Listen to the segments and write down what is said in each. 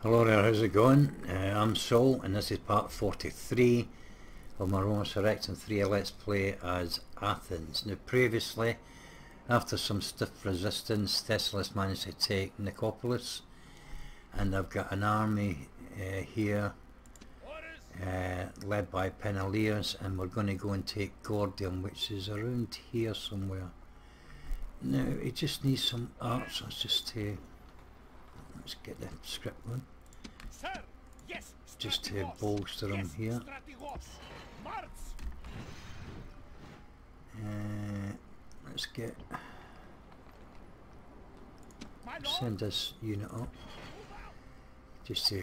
Hello there, how's it going? Uh, I'm Sol and this is part 43 of my Roma Surrectum 3 Let's Play as Athens. Now previously, after some stiff resistance, Thessalus managed to take Nicopolis and I've got an army uh, here uh, led by Peneleos and we're going to go and take Gordium which is around here somewhere. Now it just needs some archers just to let's get the script one. Sir, yes, Just to bolster yes, here. March. Uh, let's get send this unit up just to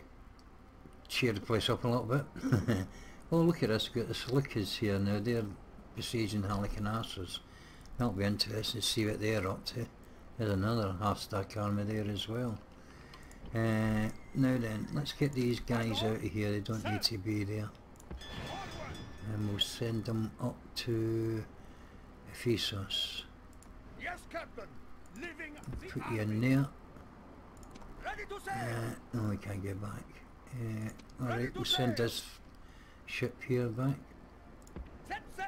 cheer the place up a little bit. oh look at this, we've got the Silikas here now, they're besieging Halicarnassus. That'll be interesting to see what they're up to. There's another half stack army there as well. Uh, now then, let's get these guys out of here, they don't need to be there. And we'll send them up to Ephesus. Yes, Captain. Leaving the Put you in there. Ready to sail. Uh, no, we can't get back. Uh, Alright, we'll send this ship here back Set sail.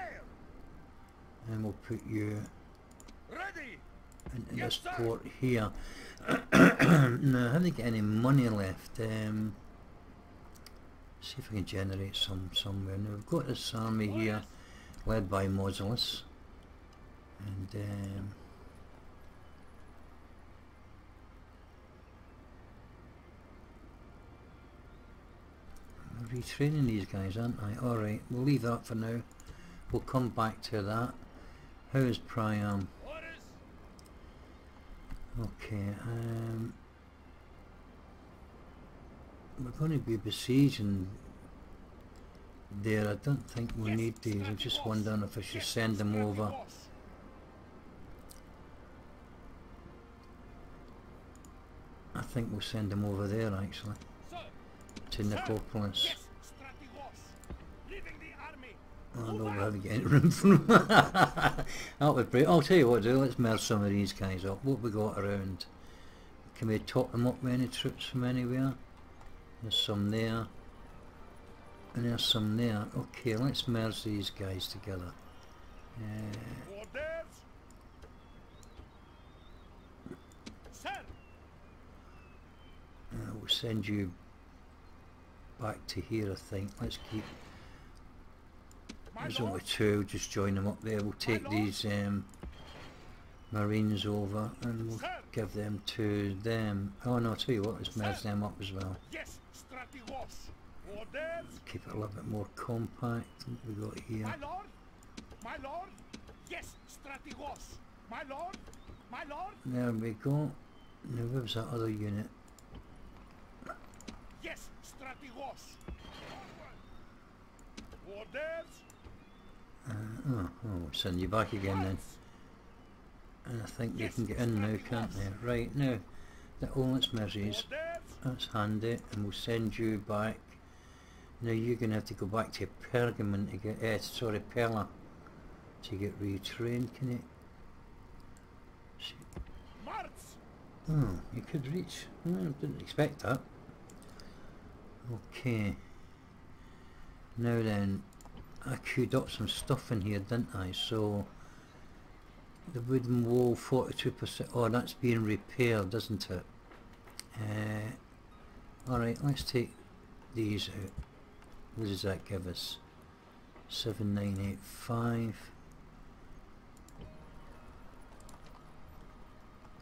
and we'll put you Ready. into Yes, this port here. now, I haven't got any money left. Um, see if I can generate some somewhere. Now, we've got this army here led by Mausolus. And um, I'm retraining these guys, aren't I? Alright, we'll leave that for now. We'll come back to that. How's Priam? Okay, um, we're going to be besieging there. I don't think we Yes, need these. I'm just wondering if I should Yes, send them over. I think we'll send them over there actually, to. Nicopolis. Yes, Oh no, Move we out. haven't got room for that was great. I'll tell you what, do. Let's merge some of these guys up. What we got around? Can we top them up with any troops from anywhere? There's some there. And there's some there. Okay, let's merge these guys together. Uh, we'll send you back to here, I think. Let's keep. There's only two. Just join them up there. We'll take these um, marines over and we'll give them to them. Oh no, I'll tell you what, let's merge them up as well. Yes, Strategos. Orders. Keep it a little bit more compact. What we got here? My lord. My lord. Yes, Strategos. My lord. My lord. There we go. Now was that other unit? Yes, Strategos. Orders. Uh, oh, oh, send you back again then. And I think they Yes, can get in now, can't they? Right, now, the let's merge That's handy, and we'll send you back. Now you're going to have to go back to Pergamon to get, eh, sorry, Pella, to get retrained, can you? Oh, you could reach. Oh, didn't expect that. Okay. Now then, I queued up some stuff in here, didn't I? So, the wooden wall, 42%. Oh, that's being repaired, isn't it? Uh, Alright, let's take these out. What does that give us? 7985.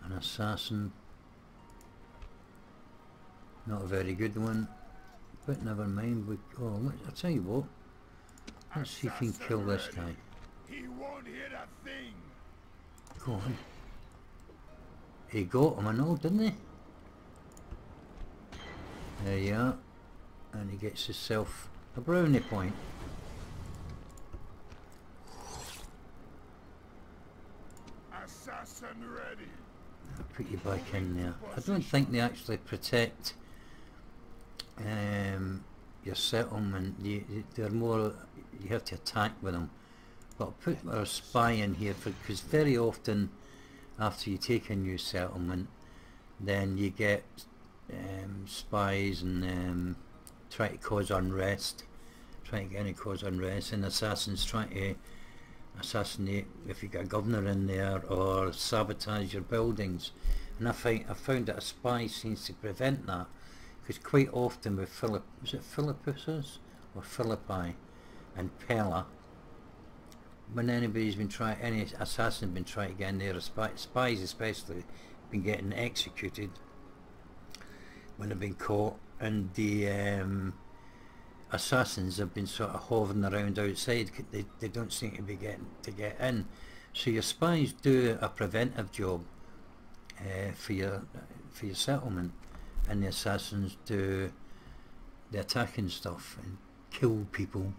An assassin. Not a very good one. But never mind. We, oh, I'll tell you what. Let's see if we can kill this guy. He won't hit a thing. Go on. He got him and all, didn't he? There you are. And he gets himself a brownie point. Assassin ready. I'll put you back in there. I don't think they actually protect um, your settlement. They're more, you have to attack with them. But I'll put our spy in here because very often after you take a new settlement then you get um, spies and um, try to cause unrest, trying to get any cause unrest, and assassins trying to assassinate if you got a governor in there or sabotage your buildings. And I find I found that a spy seems to prevent that because quite often with Philip was it Philippus or Philippi and Pella when anybody's been trying any assassin's been trying to get in there spies especially been getting executed. When they've been caught and the um, assassins have been sort of hovering around outside they, they don't seem to be getting to get in. So your spies do a preventive job uh, for your for your settlement and the assassins do the attacking stuff and kill people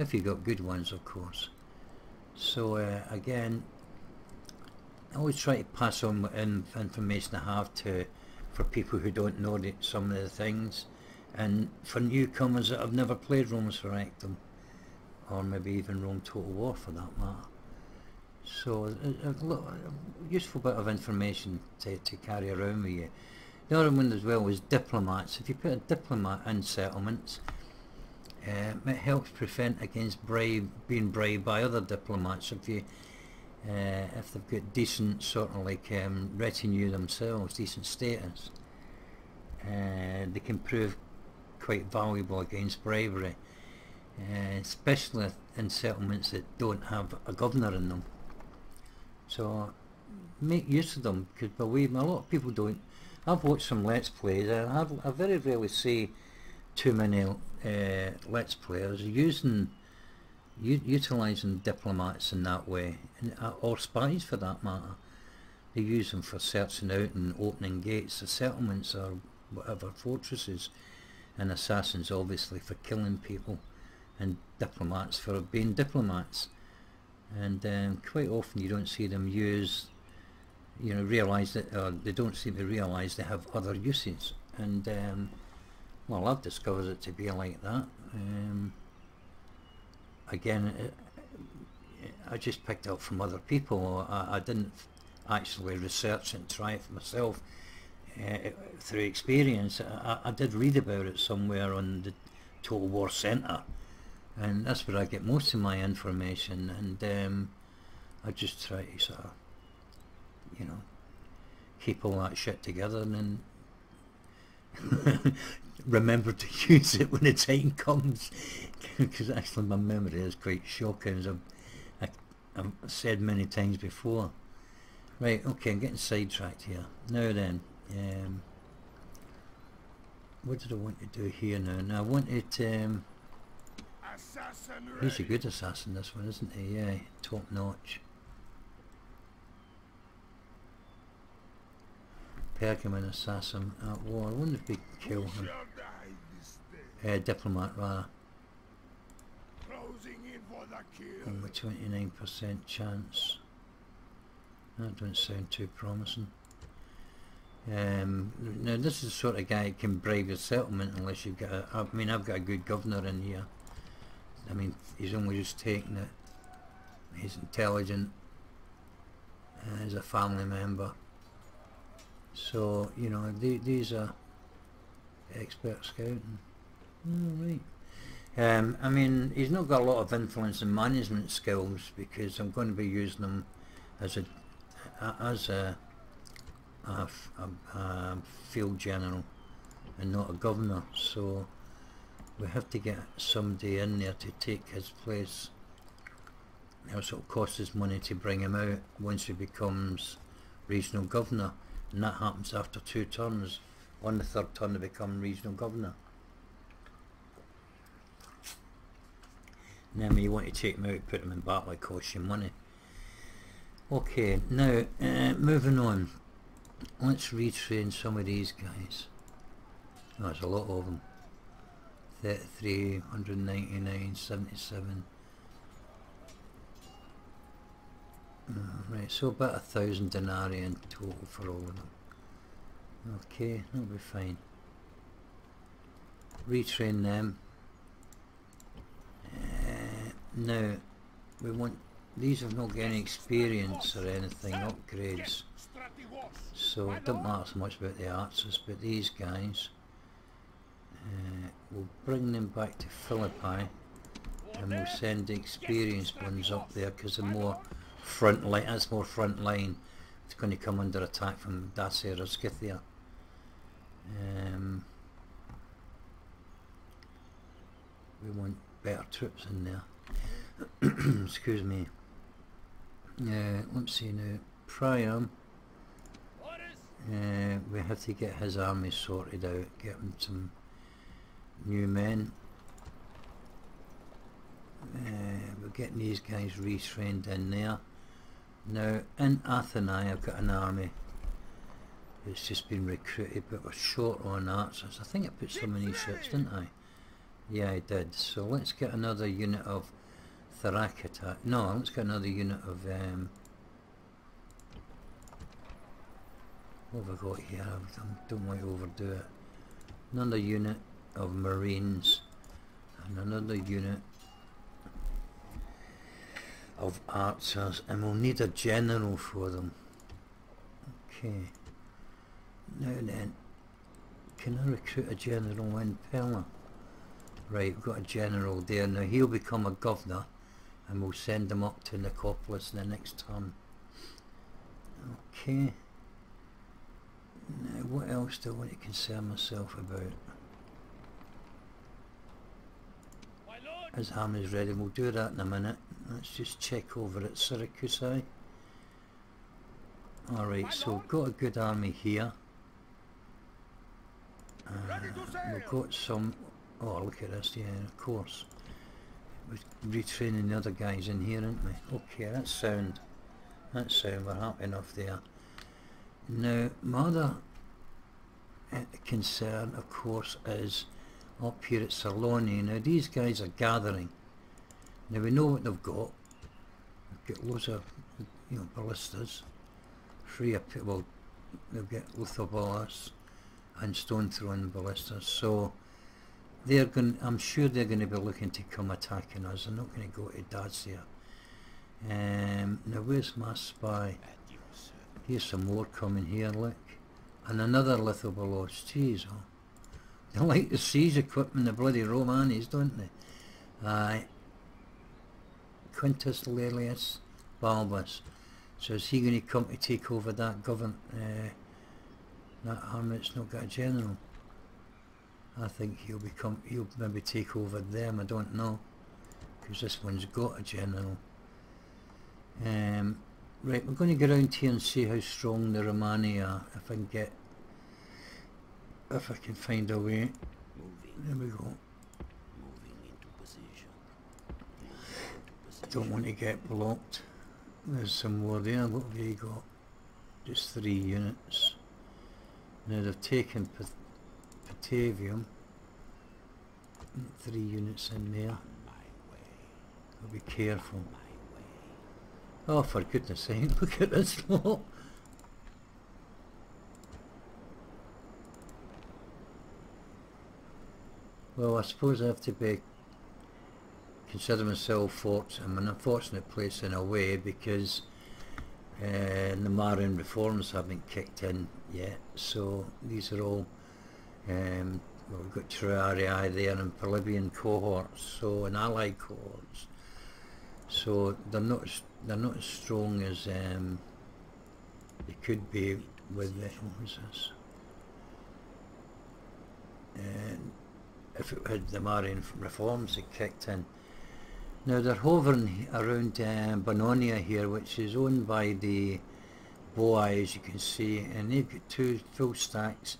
if you've got good ones of course. So uh, again I always try to pass on information I have to for people who don't know the, some of the things. And for newcomers that have never played Rome Surrectum or maybe even Rome Total War for that matter. So a, a, useful bit of information to, to carry around with you. The other one as well is diplomats. If you put a diplomat in settlements uh, it helps prevent against bribe, being bribed by other diplomats if you uh, if they've got decent sort of like um, retinue themselves, decent status, uh, they can prove quite valuable against bribery, uh, especially in settlements that don't have a governor in them. So make use of them because believe me, a lot of people don't. I've watched some Let's Plays. I, I very rarely see too many uh, Let's Players using utilising diplomats in that way, and, uh, or spies for that matter. They use them for searching out and opening gates settlements or whatever fortresses, and assassins obviously for killing people, and diplomats for being diplomats. And um, quite often you don't see them use, you know, realise that, or they don't seem to realise they have other uses. And um, well, I've discovered it to be like that. Um, again, it, I just picked up from other people. I, I, didn't actually research and try it for myself uh, through experience. I, I, did read about it somewhere on the Total War Centre, and that's where I get most of my information. And um, I just try to sort of, you know, keep all that shit together and then remember to use it when the time comes. Because actually my memory is quite shocking as I've, I, have said many times before. Right okay I'm getting sidetracked here. Now then um, what did I want to do here now? Now I wanted um, he's a good assassin this one isn't he? Yeah top notch. Pergamon assassin at war. I wonder if we kill him. Uh, diplomat rather. On with 29% chance. That doesn't sound too promising. Um, now this is the sort of guy who can bribe a settlement unless you've got a, I mean I've got a good governor in here. I mean he's only just taking it. He's intelligent. Uh, he's a family member. So, you know, these are expert scouting. Um, I mean, he's not got a lot of influence and management skills because I'm going to be using them as a as a, a, a, a field general and not a governor. So we have to get somebody in there to take his place. Else it'll cost us money to bring him out once he becomes regional governor and that happens after two turns. On the third turn to become regional governor. And then when you want to take them out, put them in battle, it costs you money. Okay, now uh, moving on. Let's retrain some of these guys. Oh, there's a lot of them. 33, 199, 77. right, so about a thousand denarii in total for all of them. Okay, that'll be fine. Retrain them. Uh, now, we want, these have not got any experience or anything, upgrades. So it doesn't matter so much about the archers, but these guys, uh, we'll bring them back to Philippi and we'll send the experienced ones up there because they're more front line, that's more front line. It's going to come under attack from Dacia or Scythia. Um, we want better troops in there. Excuse me. Uh, let's see now. Priam, uh, we have to get his army sorted out, get him some new men. Uh, we're getting these guys retrained in there. Now, in Athenae, I've got an army that's just been recruited, but we're short on archers. I think I put so many ships, didn't I? Yeah, I did. So let's get another unit of Tharakata. No, let's get another unit of. Um, what have I got here? I don't want to overdo it. Another unit of Marines and another unit of archers, and we'll need a general for them. Okay. Now then, can I recruit a general in Pella? Right, we've got a general there. Now he'll become a governor and we'll send him up to Nicopolis in the next term. Okay. Now what else do I want to concern myself about? His army's ready, we'll do that in a minute. Let's just check over at Syracuse. Alright, so we've got a good army here. Uh, we've got some... Oh, look at this, yeah, of course. We're retraining the other guys in here, aren't we? Okay, that's sound. That's sound, we're happy enough there. Now, my other uh, concern, of course, is up here at Saloni. Now, these guys are gathering. Now, we know what they've got. They've got loads of, you know, ballistas. Three, well, they'll get lithobolos and stone throwing ballistas. So, they're going. I'm sure they're going to be looking to come attacking us. They're not going to go to Dacia. Um, now, where's my spy? Here's some more coming here, look. And another lithobolos. Jeez, oh. They like the siege equipment, the bloody Romanis, don't they? Aye. Quintus Laelius Balbus. So is he going to come to take over that govern, uh, that army not got a general? I think he'll become, he'll maybe take over them, I don't know. Because this one's got a general. Um, right, we're going to go around here and see how strong the Romani are, if I can get, if I can find a way. There we go. Don't want to get blocked. There's some more there. What have they got? Just three units. Now they've taken Patavium. Three units in there. I'll be careful. Oh, for goodness sake, look at this lot. Well, I suppose I have to be consider myself fortunate. I'm an unfortunate place in a way because uh, the Marian reforms haven't kicked in yet. So these are all um, we've got Triarii there and Polybian cohorts, so and allied cohorts. So they're not they're not as strong as um, they could be with the, what was this? And if it had the Marian reforms that kicked in. Now they're hovering around uh, Bononia here, which is owned by the Boii, as you can see, and they've got two full stacks.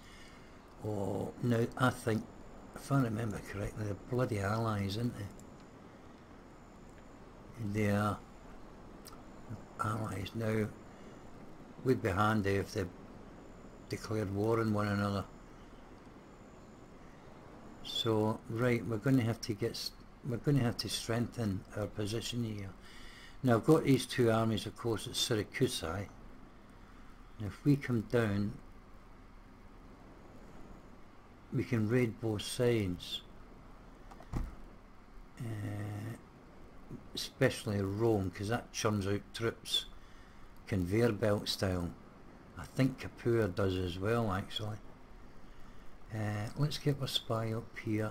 Oh, now I think, if I remember correctly, they're bloody allies, aren't they? They are allies. Now, would be handy if they declared war on one another. So, right, we're going to have to get, we're going to have to strengthen our position here. Now, I've got these two armies, of course, at Syracuse. If we come down, we can read both sides. Uh, especially Rome, because that churns out troops, conveyor belt style. I think Capua does as well actually. Uh, let's get our spy up here.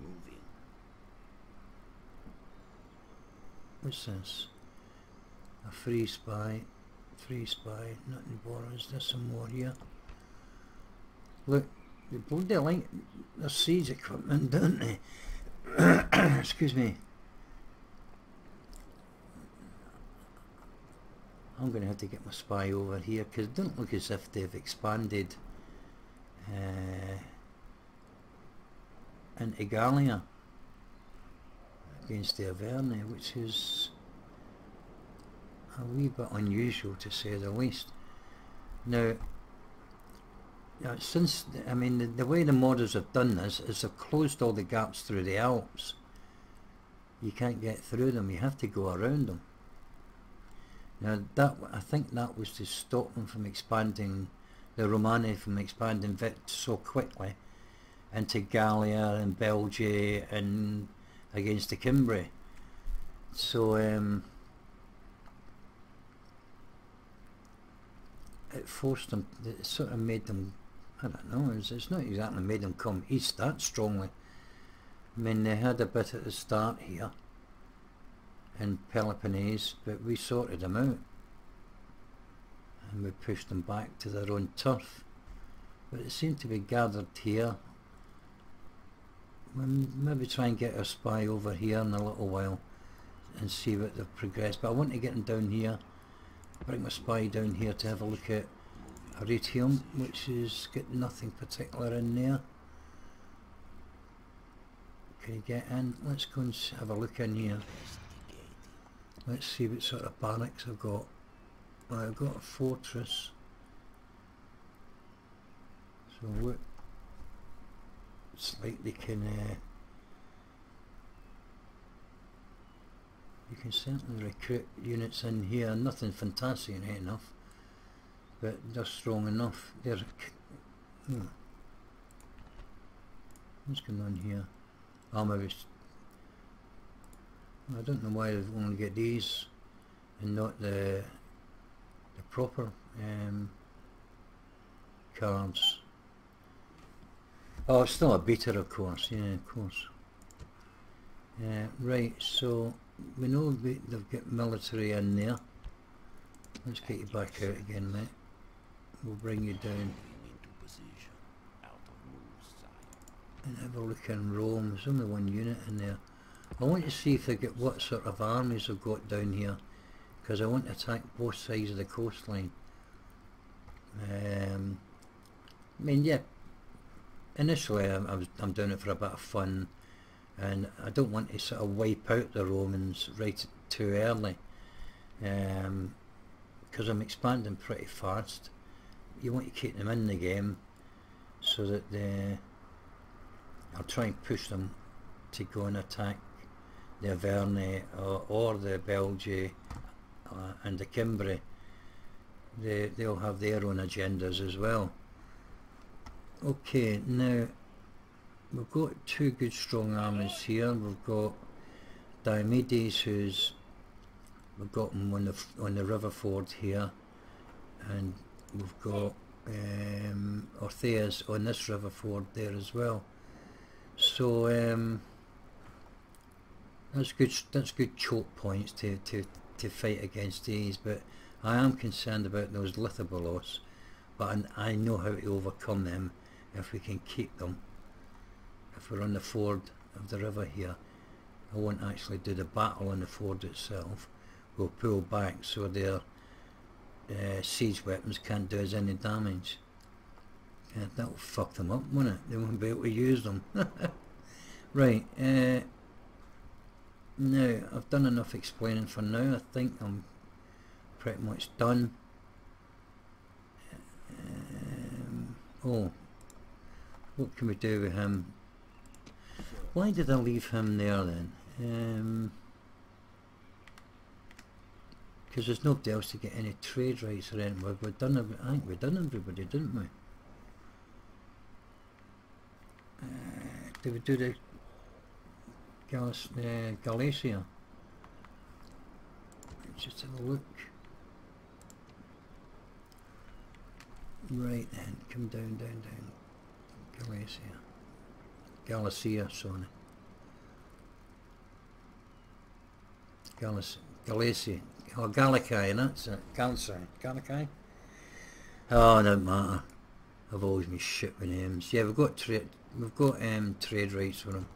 Moving. What's this? A free spy. Free spy. Nothing borrows. There's some more here. Look, they bloody like their siege equipment, don't they? Excuse me. I'm going to have to get my spy over here because it doesn't look as if they've expanded uh, into Gallia against the Averne, which is a wee bit unusual to say the least. Now, since I mean the, the way the modders have done this is they've closed all the gaps through the Alps. You can't get through them. You have to go around them. Now that I think that was to stop them from expanding the Romani from expanding so quickly into Gallia and Belgium and against the Cimbri. So um, it forced them, it sort of made them, I don't know, it's, it's not exactly made them come east that strongly. I mean they had a bit at the start here in Peloponnese, but we sorted them out and we pushed them back to their own turf. But it seemed to be gathered here. We'll maybe try and get our spy over here in a little while and see what they've progressed. But I want to get them down here, bring my spy down here to have a look at Arretium, which is got nothing particular in there. Can you get in? Let's go and have a look in here. Let's see what sort of barracks I've got. Well, I've got a fortress. So what slightly can uh, you can certainly recruit units in here, nothing fantastic enough, but they're strong enough. Hmm. what's going on here? Oh, maybe I don't know why they only get these and not the the proper um, cards. Oh, it's still a beta, of course. Yeah, of course. Uh, right, so we know they've got military in there. Let's get you back out again, mate. We'll bring you down. And have a look in Rome. There's only one unit in there. I want to see if they get what sort of armies they've got down here because I want to attack both sides of the coastline. Um, I mean, yeah, initially I'm, I was, I'm doing it for a bit of fun and I don't want to sort of wipe out the Romans right too early because um, I'm expanding pretty fast. You want to keep them in the game so that they, I'll try and push them to go and attack the Averne or, or the Belgium uh, and the Cimbri, they, they'll have their own agendas as well. Okay, now we've got two good strong armies here. We've got Diomedes who's we've got him on the on the river ford here and we've got um, Orthias on this river ford there as well. So um, that's good that's good choke points to, to, to fight against these, but I am concerned about those Lithobolos, but I know how to overcome them if we can keep them. If we're on the ford of the river here, I won't actually do the battle on the ford itself. We'll pull back so their uh, siege weapons can't do us any damage. Yeah, that'll fuck them up, won't it? They won't be able to use them. right, uh, now, I've done enough explaining for now. I think I'm pretty much done. Um, oh, what can we do with him? Why did I leave him there then? Um, because there's nobody else to get any trade rights or anything. We've done, I think we've done everybody, didn't we? Uh, did we do the Galas uh. Let's just have a look. Right then, come down, down, down. Galicia. Galicia, sorry. Galicia. Galicia. Oh, Galakai, that's it. Galicia. Galakai? Oh, don't matter. I've always been shit with names. Yeah, we've got trade. We've got um, trade rights for them.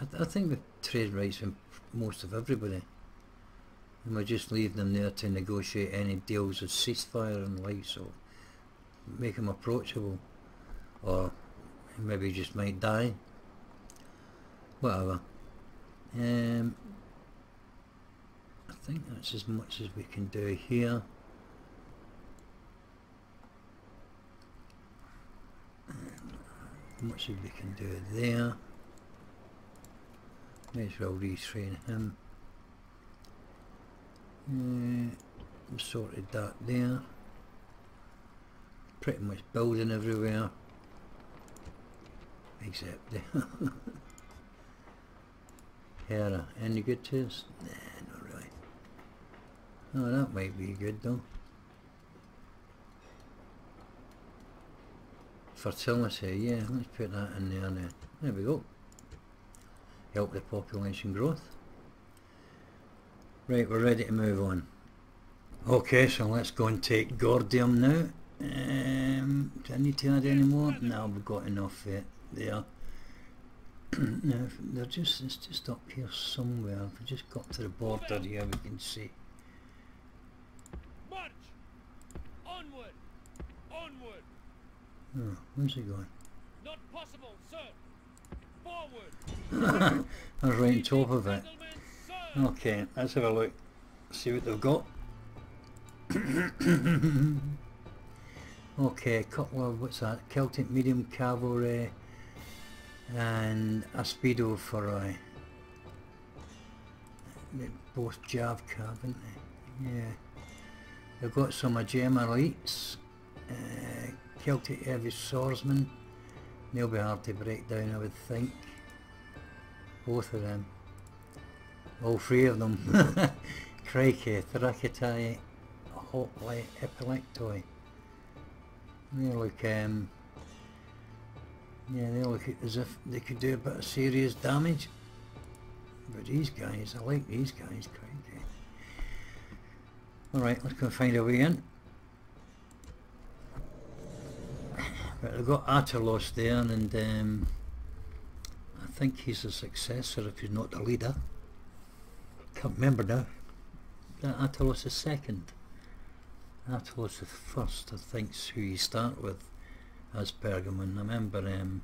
I, I think we've trade rights with most of everybody. And we're just leaving them there to negotiate any deals of ceasefire and like so. Make them approachable. Or maybe just might die. Whatever. Um, think that's as much as we can do here. much as we can do there. May as well retrain him. Uh, sorted that there. Pretty much building everywhere. Except there. Hera, any good to us? Nah. Oh, that might be good though. Fertility, yeah, let's put that in there now. There we go. Help the population growth. Right, we're ready to move on. Okay, so let's go and take Gordium now. Um, do I need to add any more? No, we've got enough uh, there. now, they're just, it's just up here somewhere. If we just got to the border here, we can see. Oh, where's he going? Not possible, sir! Forward! I was right on top of it. Okay, let's have a look. See what they've got. okay, a couple of, what's that? Celtic medium cavalry and a speedo for uh, they both Jav cav, haven't they? Yeah. They've got some Agem elites, uh, Celtic heavy swordsmen. They'll be hard to break down, I would think. Both of them. All three of them. Crikey, Thracitai, Hotly, Epilectoi. They look, um, yeah, they look as if they could do a bit of serious damage. But these guys, I like these guys, crikey. Alright, let's go find a way in. But they've got Attalos there and um, I think he's the successor if he's not the leader. Can't remember now. Attalos is second. Attalos is first, I think's who you start with as Pergamon. I remember um,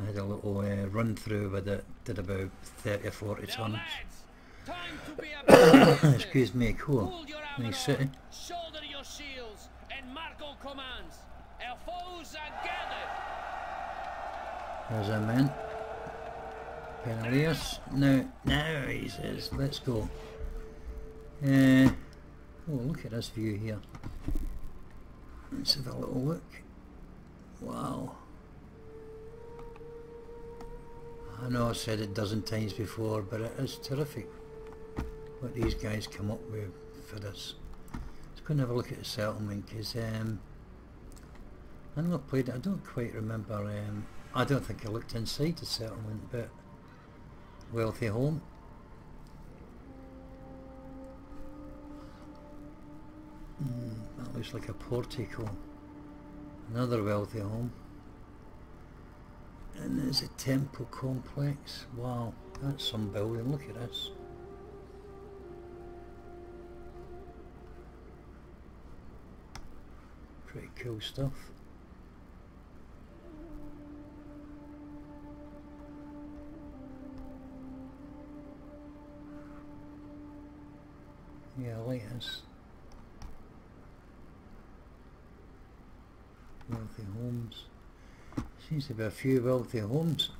I had a little uh, run through with it, did about 30 or 40 tons. lads, time to be about Excuse me, cool. Hold your armour Nice city. shoulder your shields, and Marco commands. Our foes are gathered. There's our man. Peneleos. No, now he says, let's go. Uh, oh, look at this view here. Let's have a little look. Wow. I know I've said it a dozen times before, but it is terrific what these guys come up with for this. Let's go and have a look at the settlement because um, I know I played it, I don't quite remember, um, I don't think I looked inside the settlement, but wealthy home. Mm, that looks like a portico. Another wealthy home. And there's a temple complex. Wow, that's some building. Look at this. Pretty cool stuff. Yeah, like. Wealthy homes. Seems to be a few wealthy homes.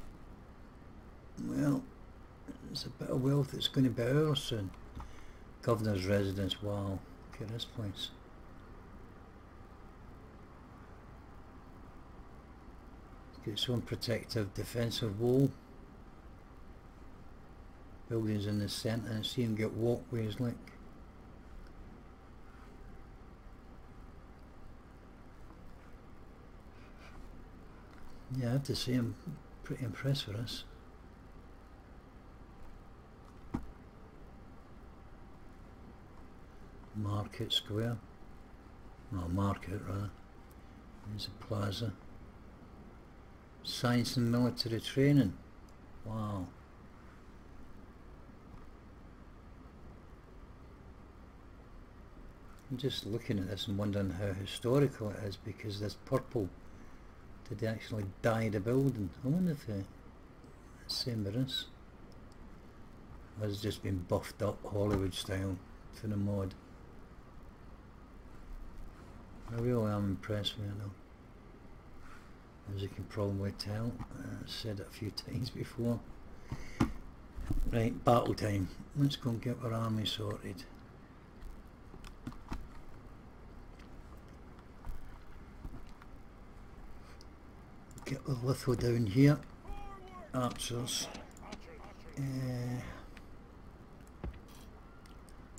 Well, there's a bit of wealth that's going to be ours soon. Governor's residence, wow. Look at this place. It's got its own protective defensive wall. Buildings in the centre and see them get walkways like. Yeah, I have to say I'm pretty impressed with us. Market Square. Well, market rather. There's a plaza. Science and military training. Wow. I'm just looking at this and wondering how historical it is because this purple did they actually dye the building? I wonder if the same with this. Has just been buffed up Hollywood style for the mod? I really am impressed with it though. As you can probably tell, I've said it a few times before. Right, battle time. Let's go and get our army sorted. The litho down here. Archers. Uh,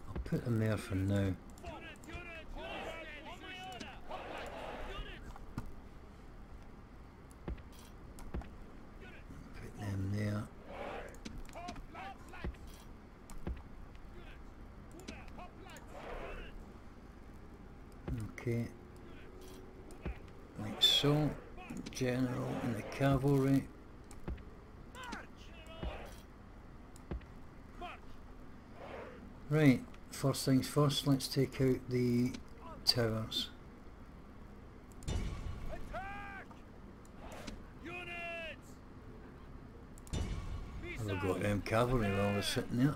I'll put them there for now. Put them there. Okay. Like so. General and the cavalry. Right, first things first, let's take out the towers. I've got them cavalry while they're sitting there.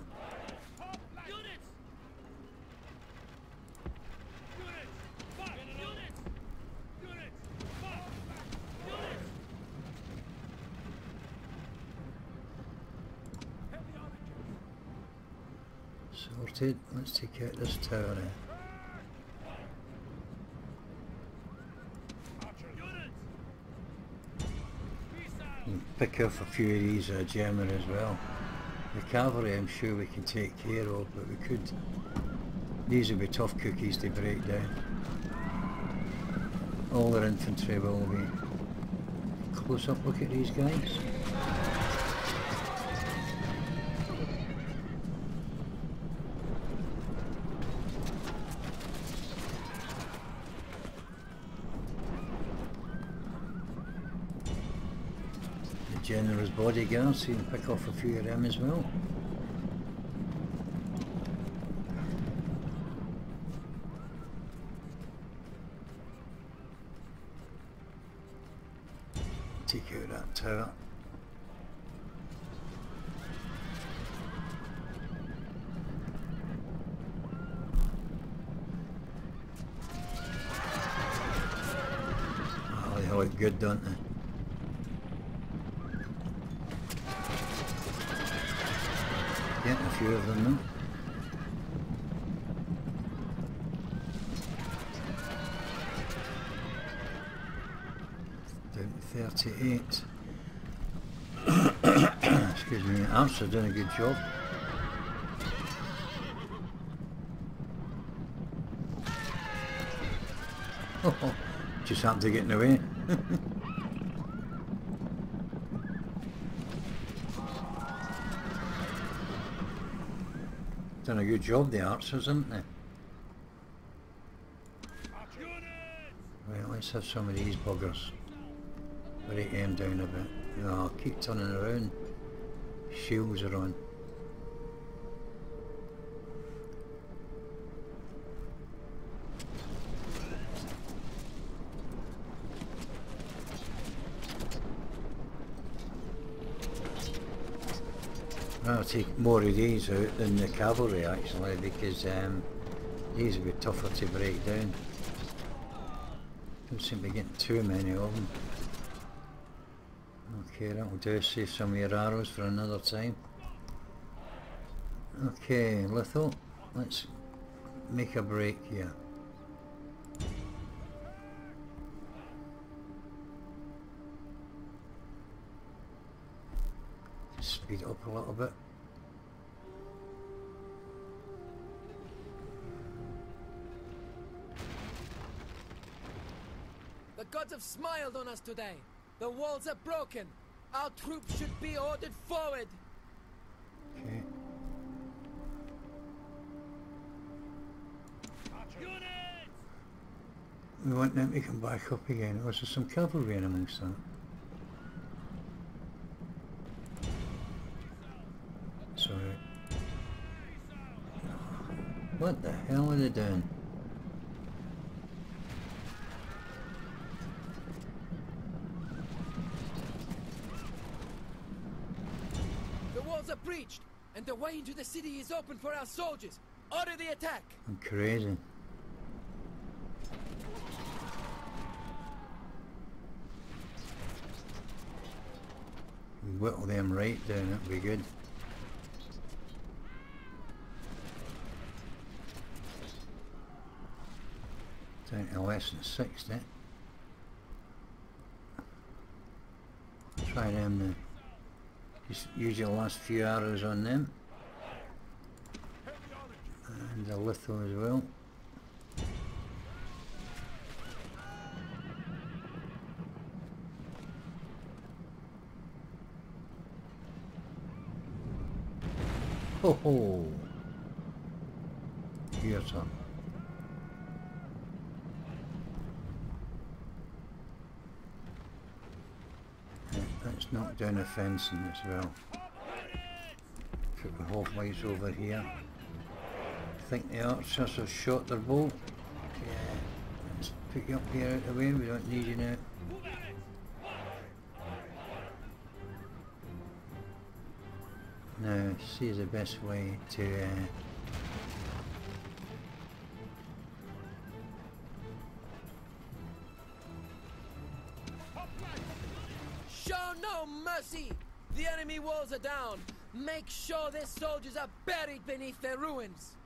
Sorted. Let's take this now. Pick off a few of these uh, German as well. The cavalry I'm sure we can take care of, but we could... These will be tough cookies to break down. All their infantry will be. Close up look at these guys. Bodyguards, so you can pick off a few of them as well. Take out that tower. Oh, they look good, don't they? Few of them. Down to 38. Excuse me, Archer doing a good job. Just happened to get in the way. Done a good job, the archers, haven't they? Right, let's have some of these buggers. Break them down a bit. No, keep turning around. Shields are on. Take more of these out than the cavalry actually because um, these will be tougher to break down. Don't seem to be getting too many of them. Okay, that'll do. Save some of your arrows for another time. Okay, Litho, let's make a break here. Speed up a little bit. Gods have smiled on us today. The walls are broken. Our troops should be ordered forward. Okay. We want them to come back up again. Was there some cavalry in amongst that? Sorry. What the hell are they doing? The walls are breached, and the way into the city is open for our soldiers. Order the attack. I'm crazy. Whittle them right down, that'd be good. Down to less than 60. Try them now. Just use your last few arrows on them. And the litho as well. Ho ho! Your turn. Yeah, Let's knock down a fencing as well. Put the halfways over here. I think the archers have shot their bolt. Yeah. Let's put you up here out of the way, we don't need you now. Now, see the best way to uh, walls are down. Make sure their soldiers are buried beneath their ruins.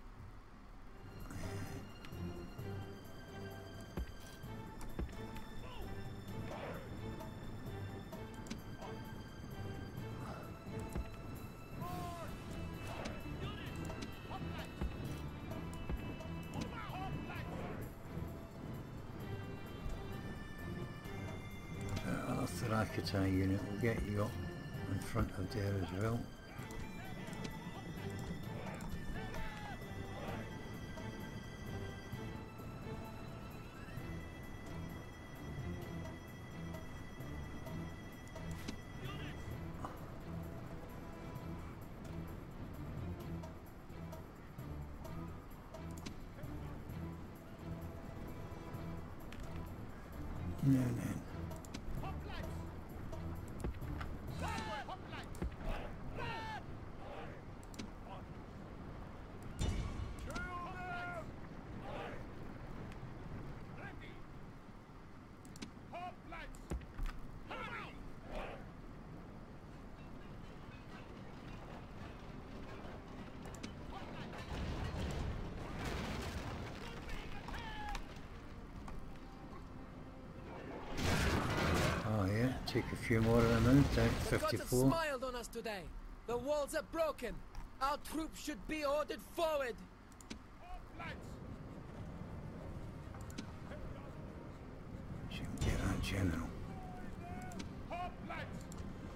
uh, Thrakata unit will get you up front of there as well. Take a few more of them out, down to The gods have 54. smiled on us today. The walls are broken. Our troops should be ordered forward. Get that general.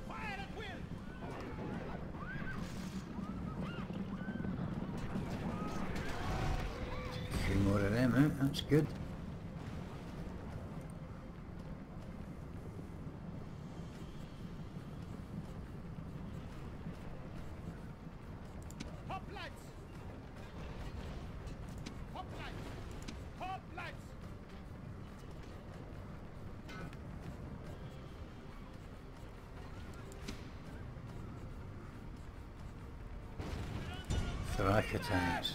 Fire at will! A few more of them out, that's good. Thrakatans.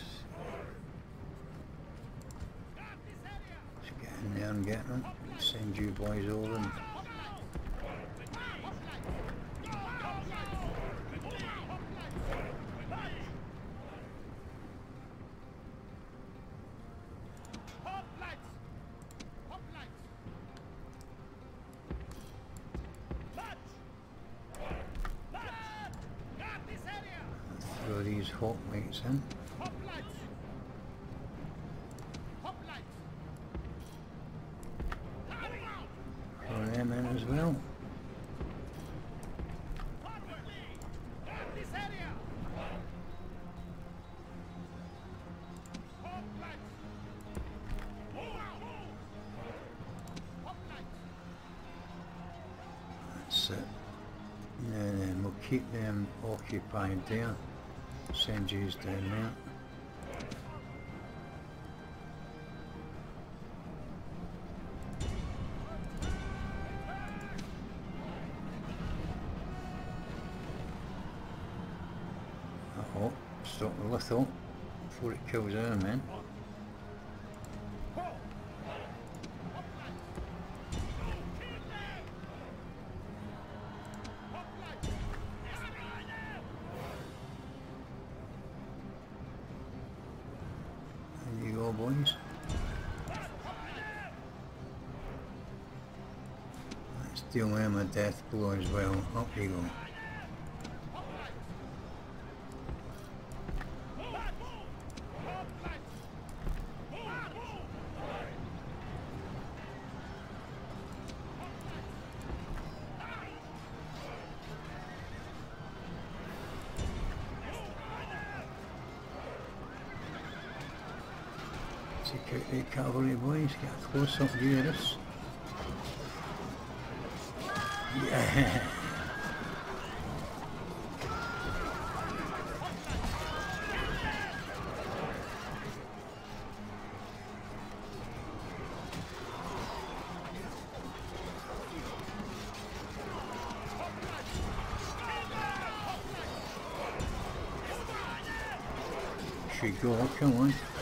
Guard this area! Let's get in there and get them. Send you boys over throw these hoplites in. Keep them occupied there. Send yous down there. Uh oh, stop the lethal before it kills our men. Deal with a death blow as well. Up you go. The cavalry boys, get close up of this. Should go, come on.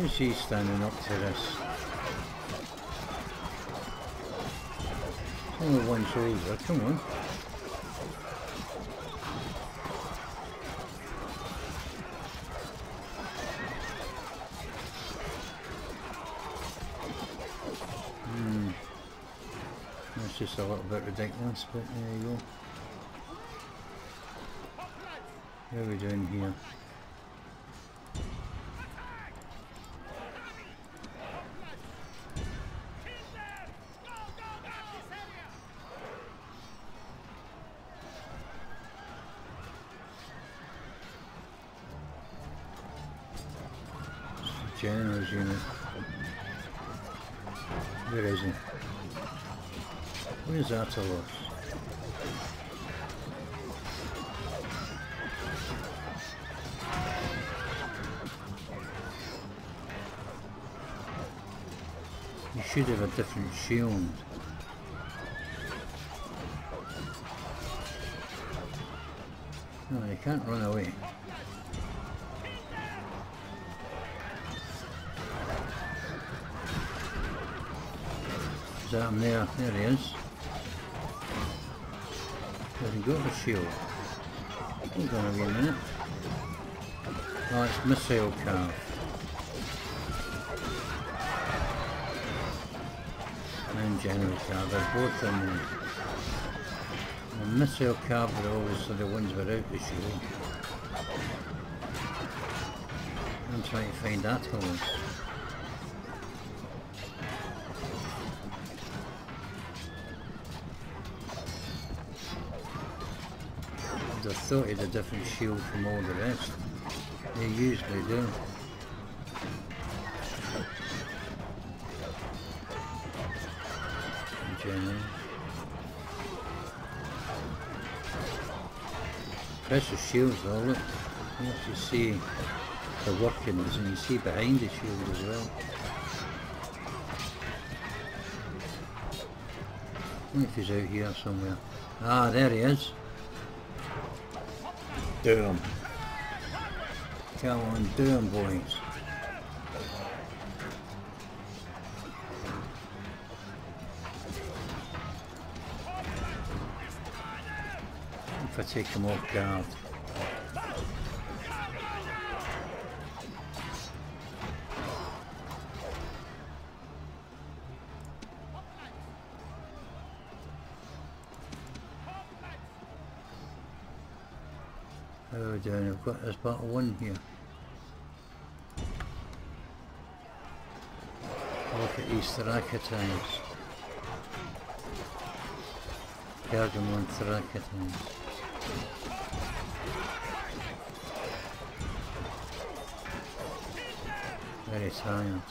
Why is he standing up to this? Only one soldier, come on. Hmm. That's just a little bit ridiculous, but there you go. What are we doing here? You should have a different shield. No, you can't run away. Is that him there? There he is. He got a shield? Hold on a minute. Oh, it's missile cav. And general cav, they're both in there. The missile cav are obviously the ones without the shield. I'm trying to find Attalos. I thought different shield from all the rest. They usually do. General. Precious shields though, look. You have see the workings and you see behind the shield as well. I if he's out here somewhere. Ah, there he is. Do 'em. Come on, do 'em, boys. If I take them off guard. Got this battle one here. Look at these Thrakatans. Pergamon Thrakatans. Very tired.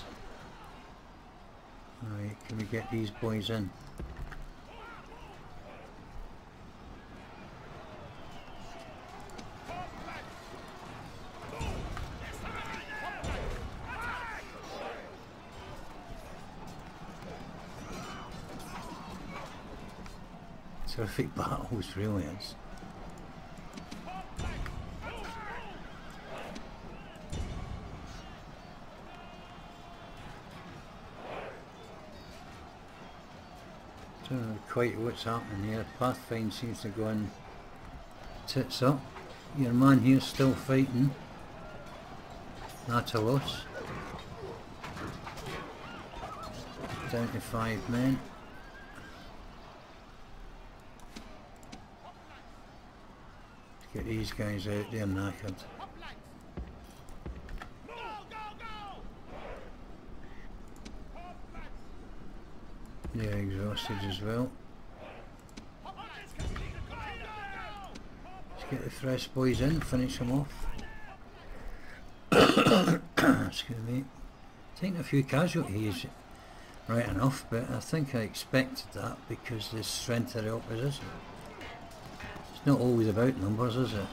Alright, can we get these boys in? Terrific battles, really is. Don't know quite what's happening here. Pathfind seems to go in tits up. Your man here's still fighting. Natalos. Down to five men. Let's get these guys out there knackered. They're exhausted as well. Let's get the fresh boys in, finish them off. Excuse me. Taking a few casualties, right enough, but I think I expected that because the strength of the opposition. It's not always about numbers, is it?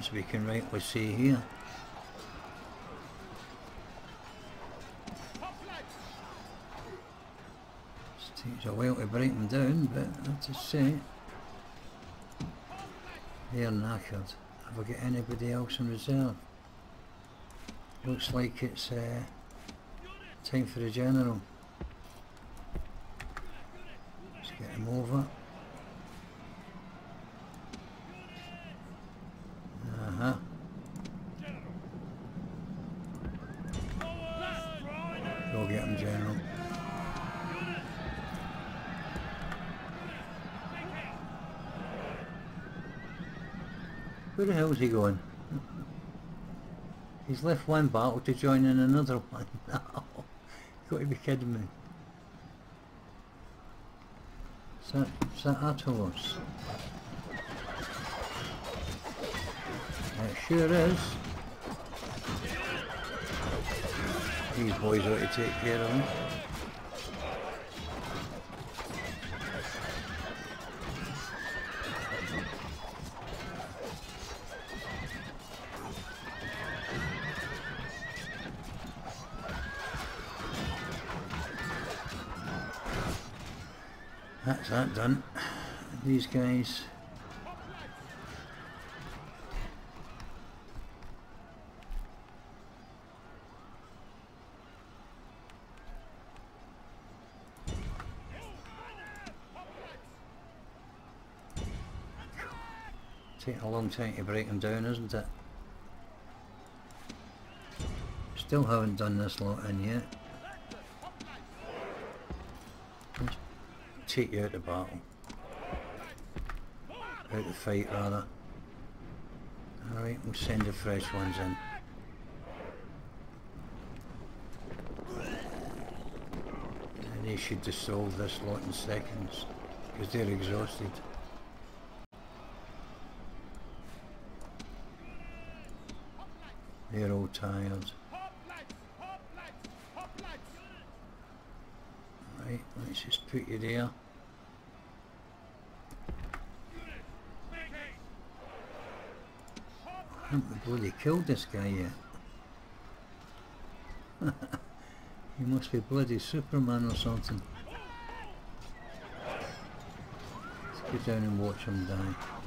As we can rightly see here. Takes a while to break them down, but I have to say, they're knackered. Have I got anybody else in reserve? Looks like it's uh, time for the general. Where the hell is he going? He's left one battle to join in another one. No, you've got to be kidding me. Is that, is that Attalos? It sure is. These boys ought to take care of him. These guys. Take a long time to break them down, isn't it? Still haven't done this lot in yet. Take you out of battle. Out of fight rather. Alright, we'll send the fresh ones in. And they should dissolve this lot in seconds. Because they're exhausted. They're all tired. Right, let's just put you there. Haven't bloody killed this guy yet. he must be bloody Superman or something. Let's go down and watch him die.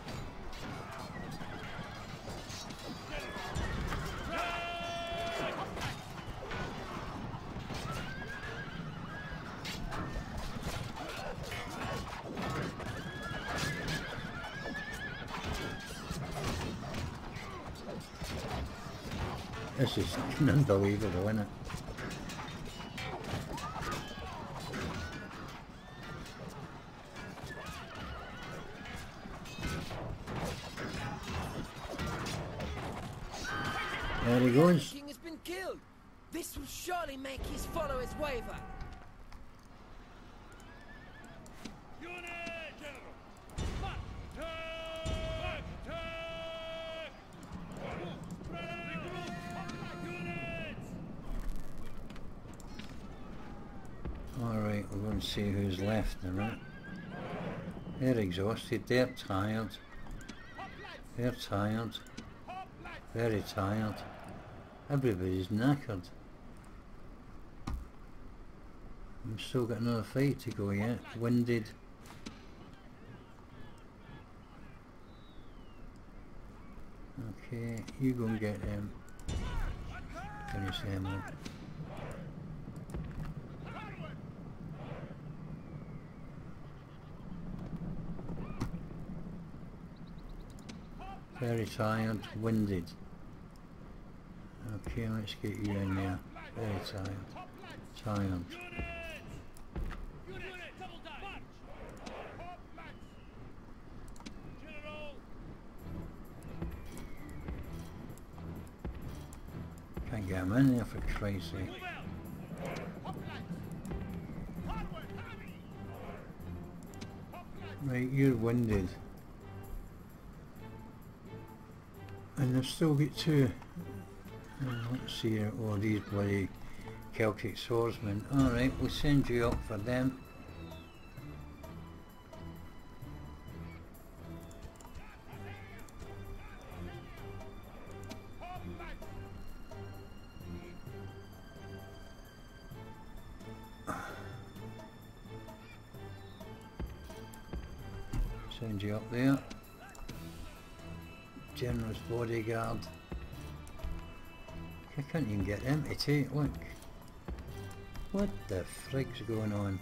See who's left in. They're exhausted, they're tired, they're tired, very tired. Everybody's knackered. I've still got another fight to go yet, winded. Okay, you go and get them. Finish them up. Very tired, winded. Okay, let's get you in there. Very tired. Tired. Can't get him in there for Christ's sake. Right, you're winded. They've still got two. Uh, let's see here. Oh, these bloody Celtic swordsmen. Alright, we'll send you up for them. Bodyguard. I can't even get empty look. What the frig's going on?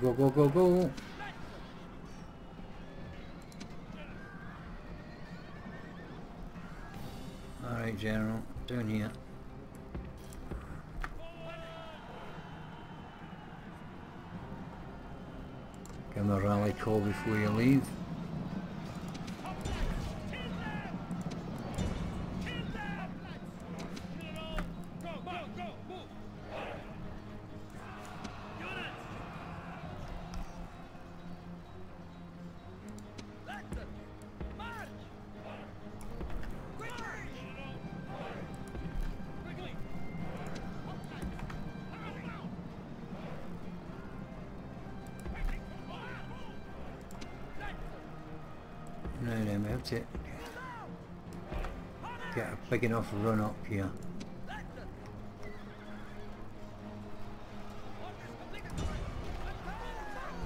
Go, go, go, go, go! Alright, General, down here. Give him a rally call before you leave. Big enough run up here.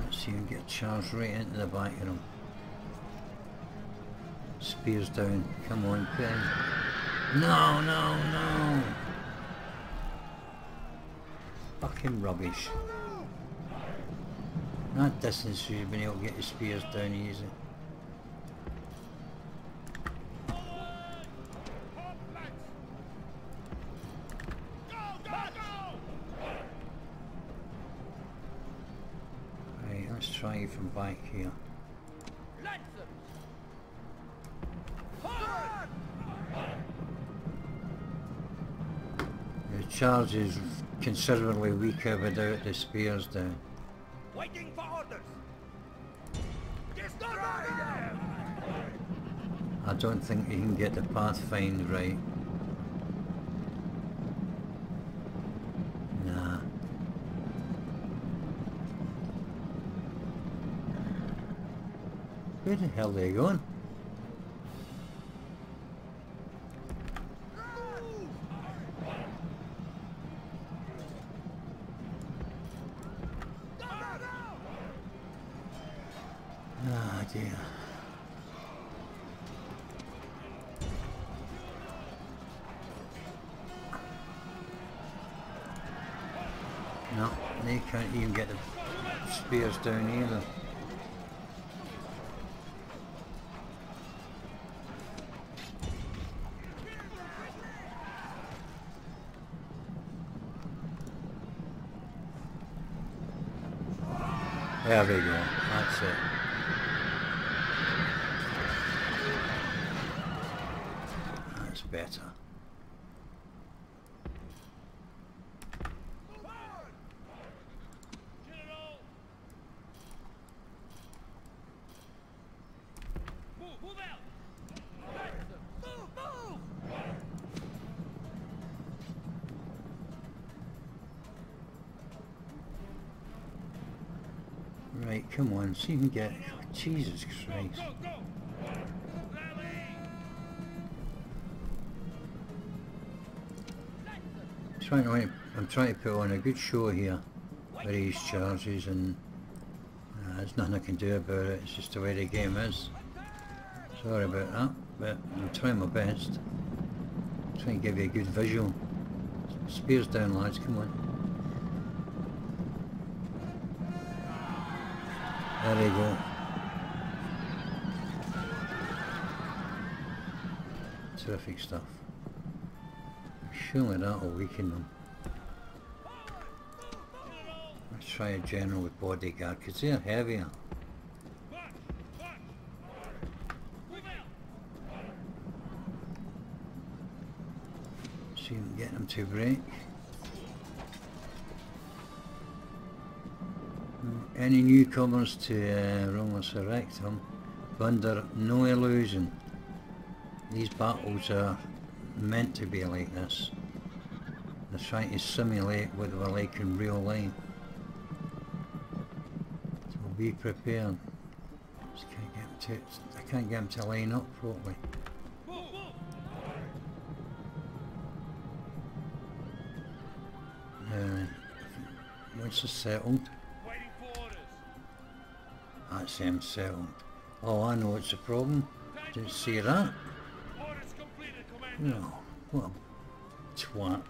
Let's see him get charged right into the back of him. Spears down. Come on, put. No, no, no! Fucking rubbish. That distance you've been able to get your spears down easy. Try from back here. The charge is considerably weaker without the spears down. Waiting for orders. I don't think you can get the path find right. Nah. Where the hell are they going? Ah dear. They can't even get the spears down either. Come on, see if can get... Jesus Christ. Rally! Trying to, I'm trying to put on a good show here with these charges and uh, there's nothing I can do about it, it's just the way the game is. Sorry about that, but I'm trying my best. Trying to give you a good visual. Spears down lads, come on. There we go. Terrific stuff. Surely that'll weaken them. Let's try a general with bodyguard because they're heavier. See if we can get them to break. Any newcomers to uh, Roma Surrectum, under no illusion, these battles are meant to be like this. They're trying to simulate what they were like in real life. So be prepared. Just can't get them to, I can't get them to line up properly. Move! Uh, once it's settled, SM7. Oh, I know it's a problem. Didn't see that. No, what a twat.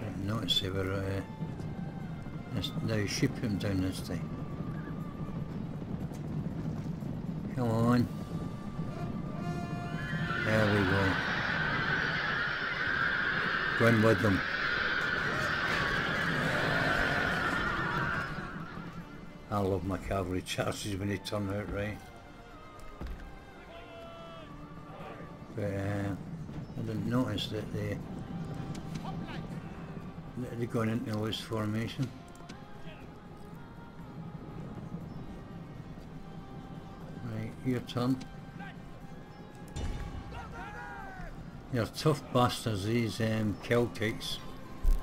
Didn't notice they were, uh, they ship him down this thing. Come on. There we go. Going with them. I love my cavalry charges when they turn out right. But uh, I didn't notice that they that they're going into loose formation. Right, your turn. They're tough bastards, these um, Celtics,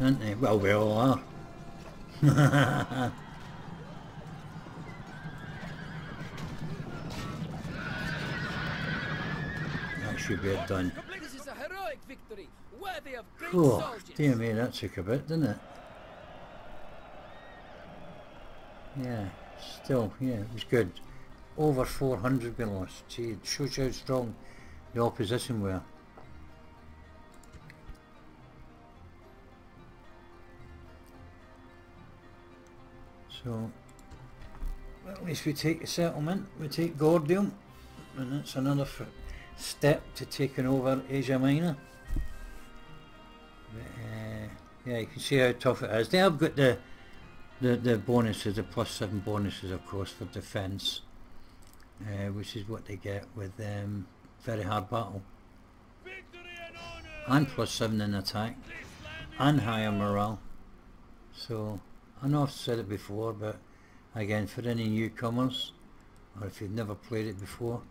aren't they? Well, we all are. should be it done. This is a heroic victory, worthy of great Oh, soldiers. dear me, that took a bit, didn't it? Yeah, still, yeah, it was good. Over 400 we lost. Gee, it shows you how strong the opposition were. So, well, at least we take the settlement, we take Gordium, and that's another step to taking over Asia Minor. Uh, yeah, you can see how tough it is. They have got the the, the bonuses, the plus seven bonuses, of course, for defence, uh, which is what they get with um, very hard battle, and plus seven in attack, and higher morale. So I know I've said it before, but again, for any newcomers, or if you've never played it before,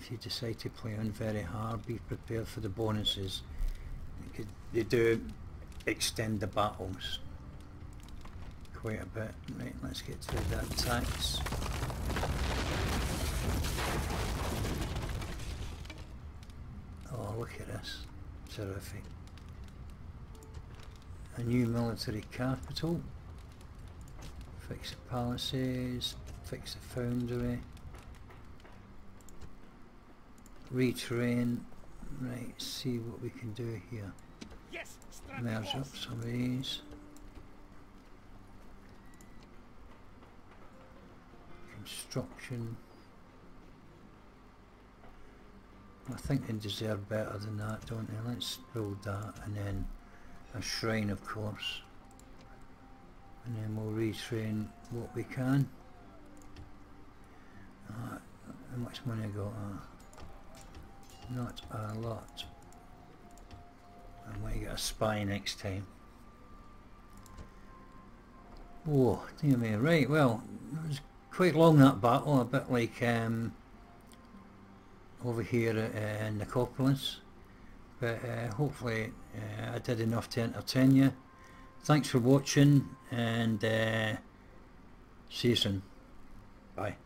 if you decide to play on very hard, be prepared for the bonuses. They do extend the battles quite a bit. Right, let's get to the attacks. Oh, look at this. Terrific. A new military capital. Fix the palaces. Fix the foundry. Retrain. Right, see what we can do here. Yes, Merge up some of these. Construction. I think they deserve better than that, don't they? Let's build that and then a shrine of course. And then we'll retrain what we can. Uh, how much money I got? Uh, not a lot. I might get a spy next time. Oh, dear me. Right, well, it was quite long that battle, a bit like um, over here uh, Nicopolis. But uh, hopefully uh, I did enough to entertain you. Thanks for watching and uh, see you soon. Bye.